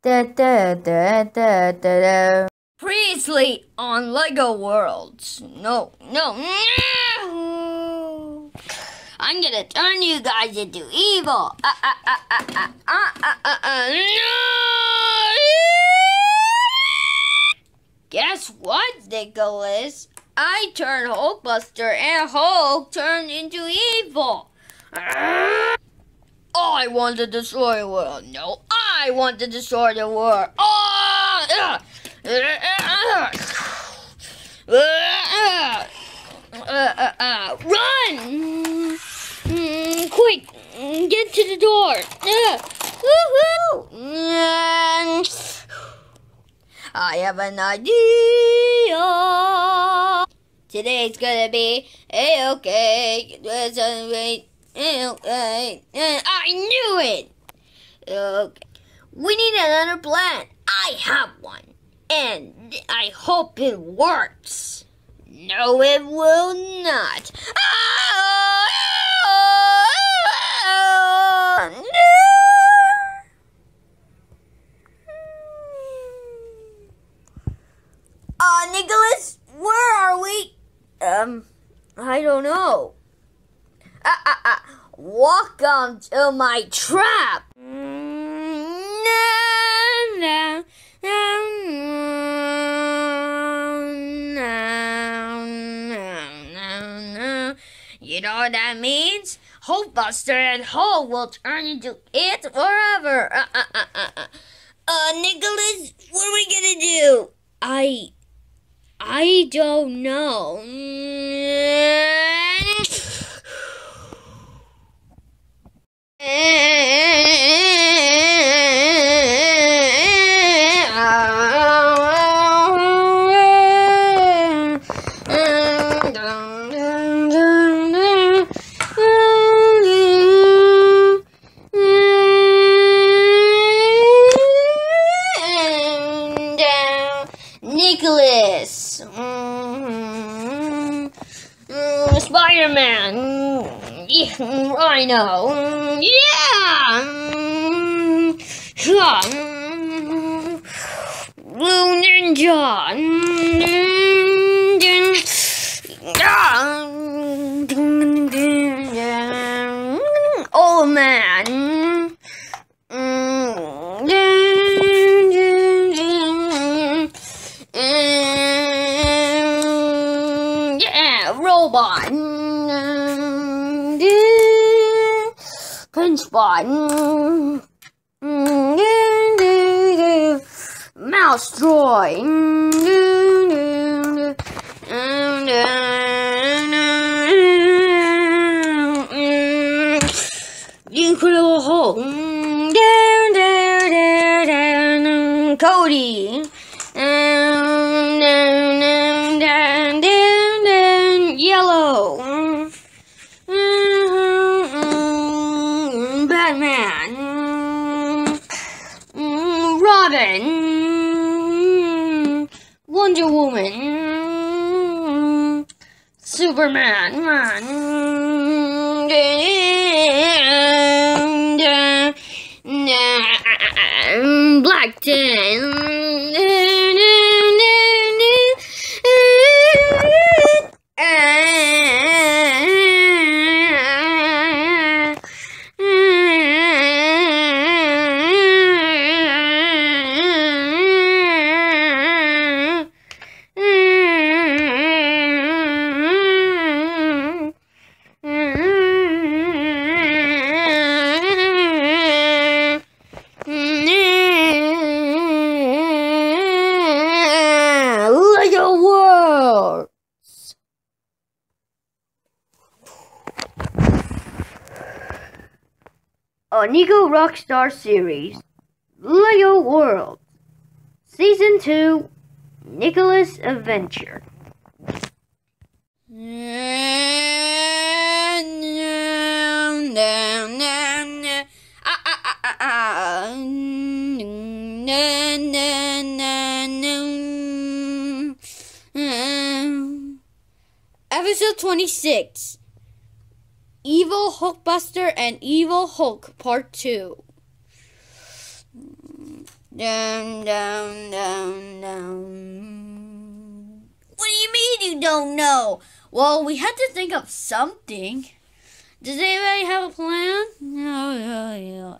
Da, da, da, da, da, da. Previously on Lego Worlds. No, no, no! I'm gonna turn you guys into evil. Uh, uh, uh, uh, uh, uh, uh, uh, uh, no! Guess what, Nicholas? I turned Hulkbuster and Hulk turned into evil. I want to destroy the world. No, I want to destroy the world. Oh! Run! Quick! Get to the door! Woohoo! I have an idea! Today's gonna be a-okay. A-okay. I knew it! Okay. We need another plan. I have one. And I hope it works. No, it will not. Uh, Nicholas, where are we? Um, I don't know. Welcome to my trap. You know what that means? Hulkbuster and Hulk will turn into it forever. Uh, uh, uh. uh, Nicholas, what are we gonna do? I, I don't know. Spider-Man. Yeah, I know. Mm, yeah. Mm, Blue Ninja. spot. Mm, mm, Mouse Troy. Mm -hmm. Mm -hmm. The Incredible Hulk. Mm, Cody. Mm, Blacktain. A Nicorockstar series, Lego World, Season 2, Nicholas Adventure. Episode 26 Evil Hulkbuster and Evil Hulk Part 2. Down, down, down, down. What do you mean you don't know? Well, we had to think of something. Does anybody have a plan? No, no, no.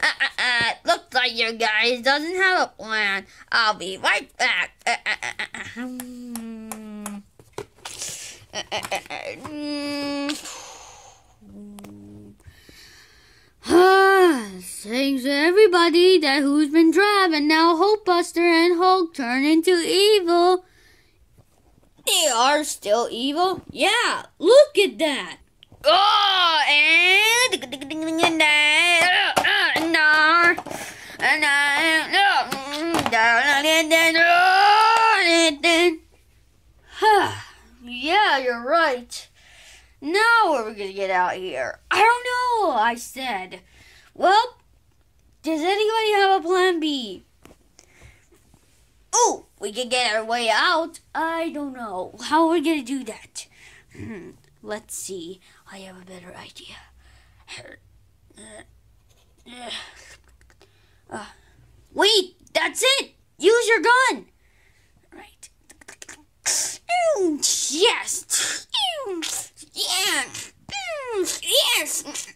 Uh, uh, uh, looks like your guys doesn't have a plan. I'll be right back. Uh, uh, uh, uh. Uh, uh, uh, uh, mm. Thanks to everybody that who's been trapped and now Hulkbuster and Hulk turn into evil. They are still evil? Yeah, look at that. Oh, and yeah, you're right. Now we're gonna get out here. I don't know, I said. Well, does anybody have a plan B? Oh, we can get our way out. I don't know. How are we gonna do that? Hmm. Let's see. I have a better idea. Uh, wait, that's it. Use your gun. Right. Yes. Yeah. Yes.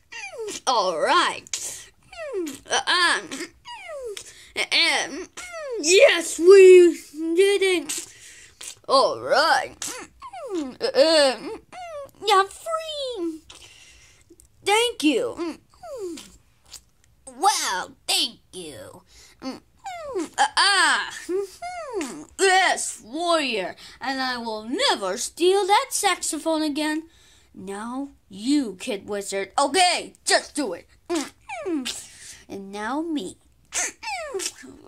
All right. Uh, um, yes, we did it. All right. Um, yeah, free. Thank you. Wow, thank you. Ah, yes, warrior, and I will never steal that saxophone again. Now you, Kid Wizard. Okay, just do it. And now me.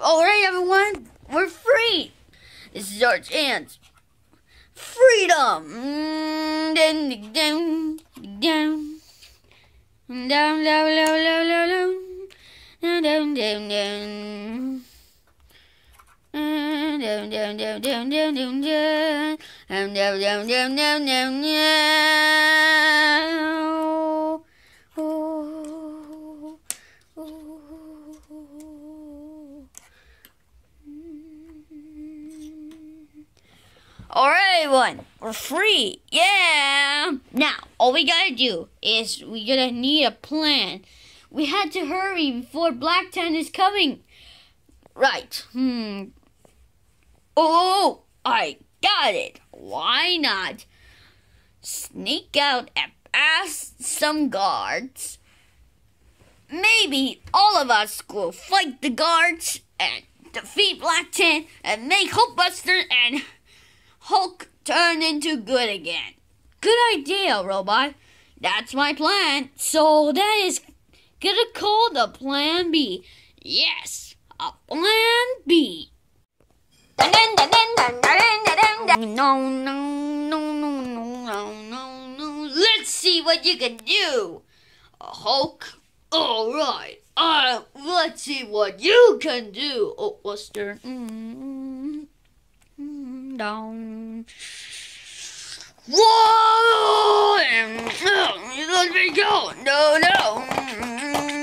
All right, everyone, we're free. This is our chance. Freedom. Down, down, down, down, down, down, down, down. Down, down, down, down. Down, down, down, down, down, down, down, down. Down, down, down, down, down, down, down. Oh, oh. All right, everyone, we're free. Yeah. Now, all we gotta do is we gotta need a plan. We had to hurry before Blacktain is coming. Right. Hmm. Oh, I got it. Why not sneak out and ask some guards? Maybe all of us will fight the guards and defeat Blacktain and make Hulkbuster and Hulk turn into good again. Good idea, robot. That's my plan. So that is gonna call the plan B. Yes, a plan B. No, no, no, no, no, no, no, no. Let's see what you can do. Hulk. All right. Uh, let's see what you can do. Oh, Buster. Mm, down. Whoa! Let me go. No, no.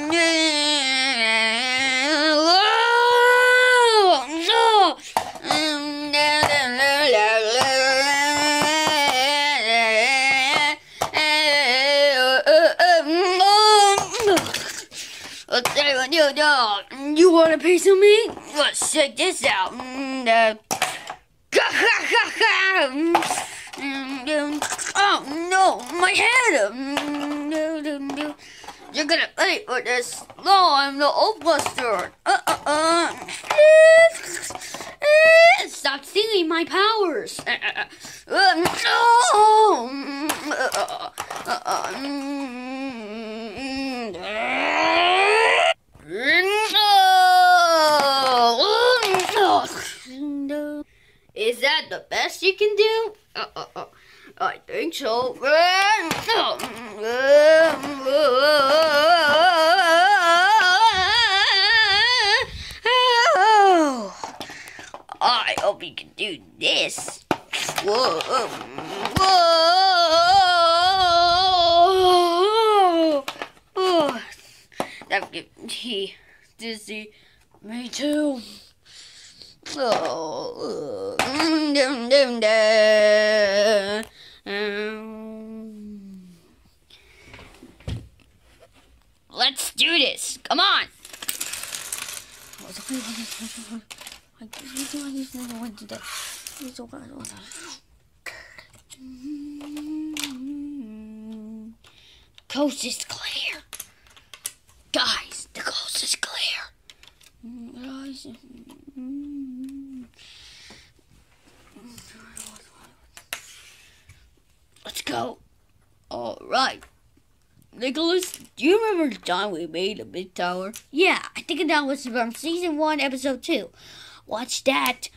Whoa! You want a piece of me? Let's check this out. Mm, uh, Oh no, my head! You're gonna pay for this. No, I'm the old buster. Uh, uh, uh. Stop stealing my powers. No. No. Is that the best you can do? Uh, uh, uh, I think so. Oh, I hope you can do this. Whoa, whoa. Oh, that gives me dizzy. Me too. Oh, uh, dum, dum, dum. Um, let's do this. Come on. Coast is clear. Guys, the coast is clear. Mm. Let's go. All right. Nicholas, do you remember the time we made a big tower? Yeah, I think that was from season one, episode two. Watch that.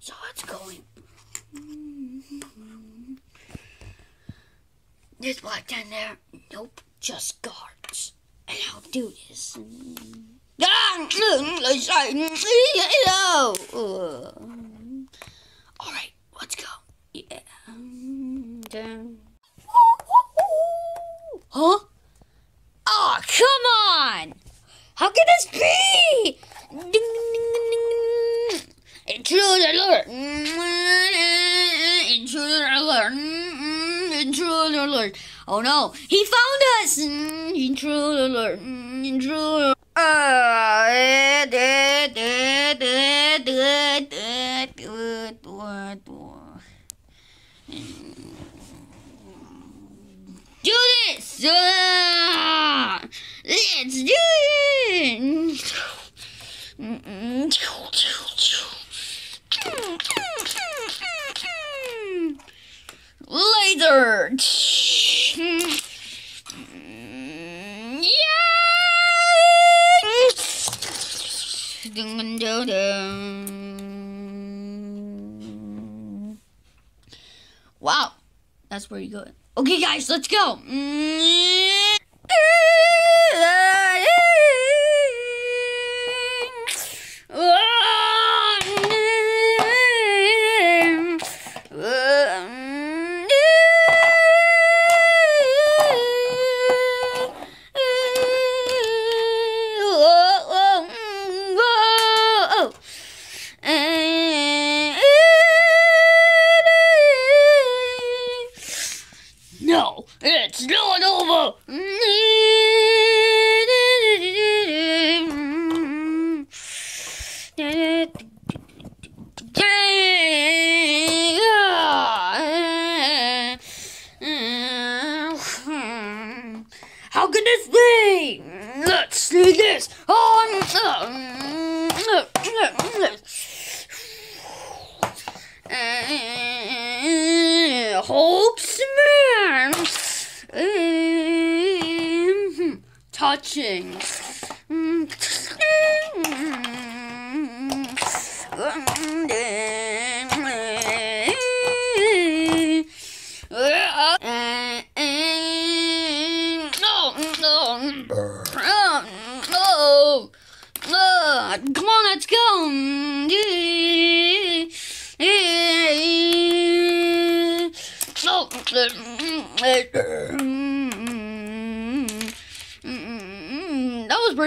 So it's going. There's black down there. Nope, just guards. And I'll do this. All right, let's go. Yeah. no. He found us! Mm, intruder alert. Mm, intruder. Do this! Let's do it! Laser! Wow, that's pretty good. Okay, guys, let's go. It's not over. How could this be? Let's see this. Oh, watching.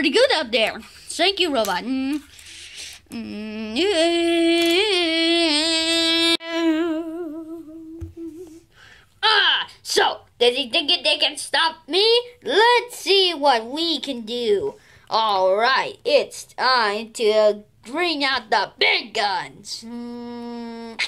Pretty good up there. Thank you, robot. Mm. Mm. Ah, so does he think they can stop me? Let's see what we can do. All right, it's time to bring out the big guns. What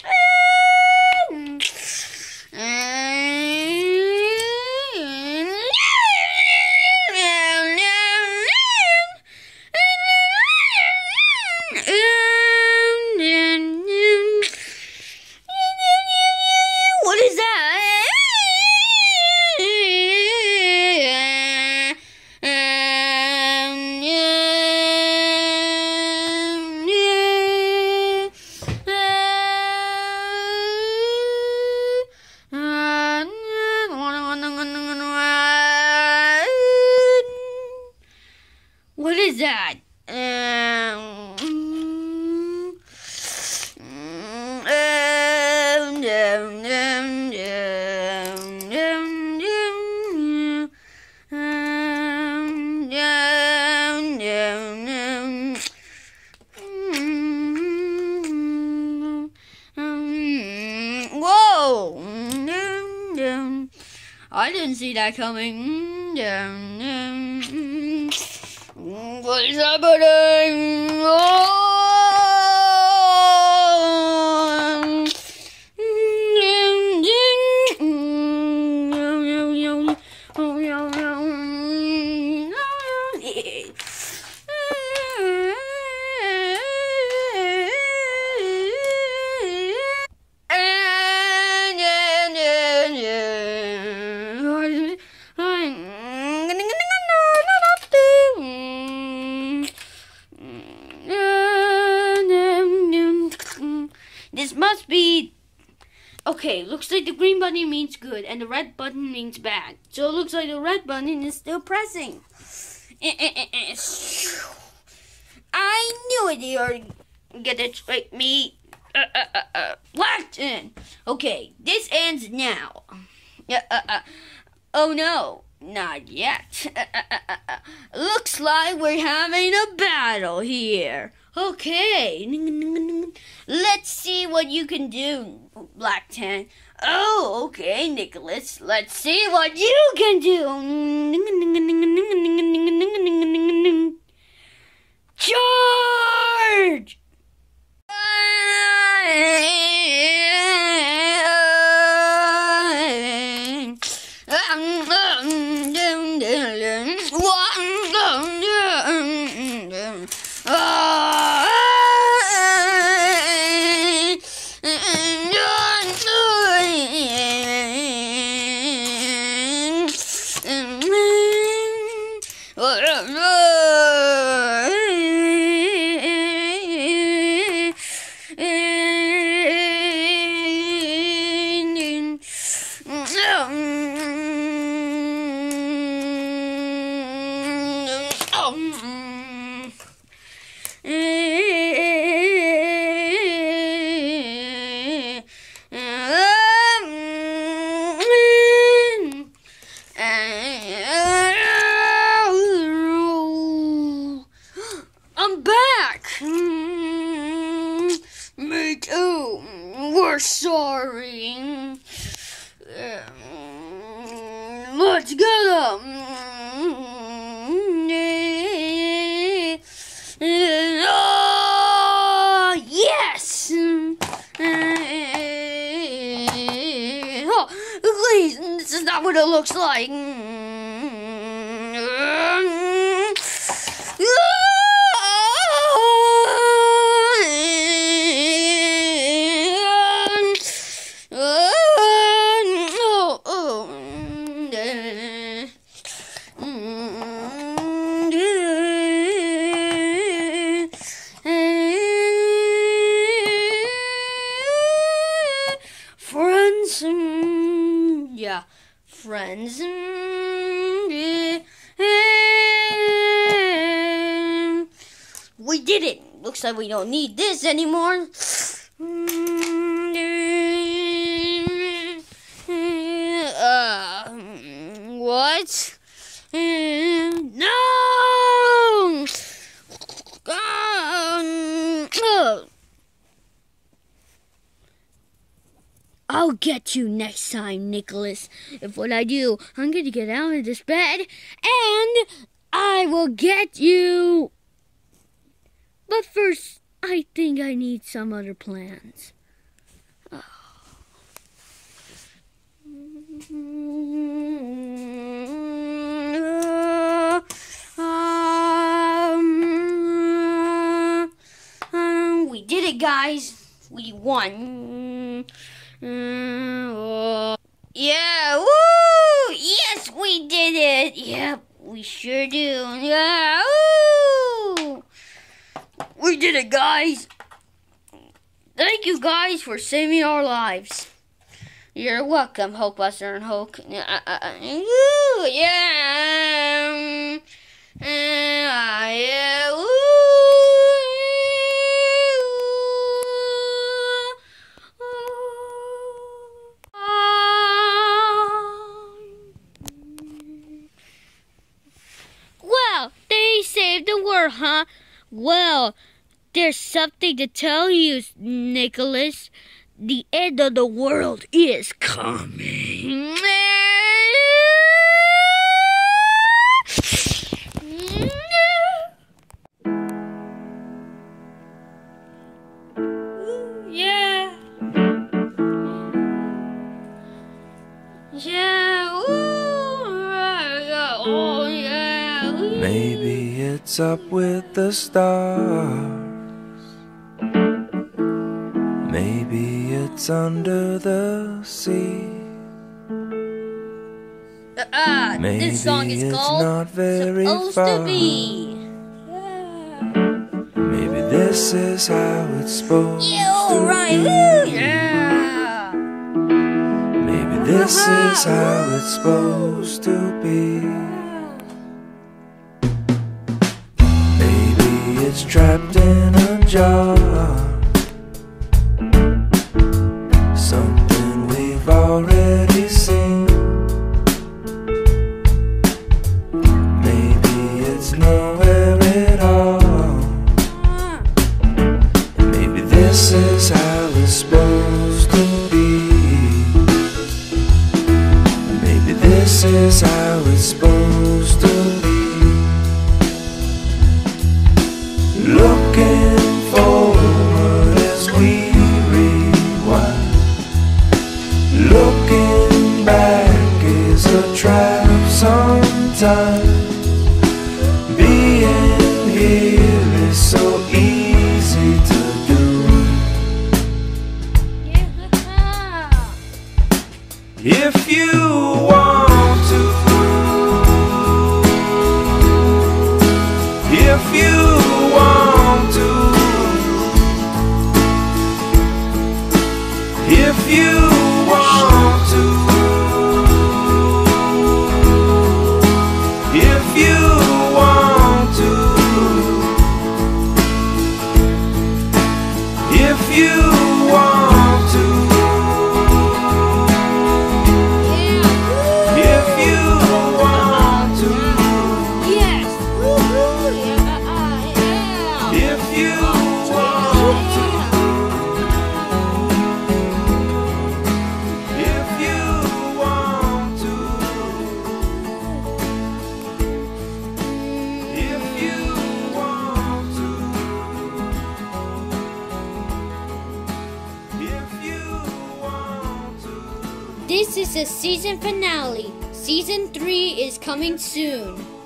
see that coming. Mm, mm, mm, what is happening? This Okay, looks like the green button means good and the red button means bad. So it looks like the red button is still pressing. I knew it, you're gonna trick me. Uh, uh, uh, uh. Locked in. Okay, this ends now. Uh, uh, uh. Oh no, not yet. Uh, uh, uh, uh, uh. Looks like we're having a battle here. Okay, let's see what you can do, Blacktain. Oh, okay, Nicholas. Let's see what you can do. Charge! Oh, please, this is not what it looks like. Hmm. We don't need this anymore. Uh, what? No! I'll get you next time, Nicholas. If what I do, I'm gonna get out of this bed and I will get you. But first, I think I need some other plans. Um, um, we did it, guys. We won. Yeah, woo! Yes, we did it. Yep, we sure do. Yeah, woo! We did it, guys. Thank you, guys, for saving our lives. You're welcome, Hulkbuster and Hulk. Uh, uh, uh, yeah. um, uh, yeah. Well, they saved the world, huh? Well, there's something to tell you, Nicholas. The end of the world is coming. It's up with the stars. Maybe it's under the sea. Uh, uh, Maybe this song is it's called not very Supposed far. to Be. Maybe this is how it's supposed Yeah, to right. be. Yeah. Maybe this is how it's supposed to be. Trapped in a jar. You Season 3 is coming soon.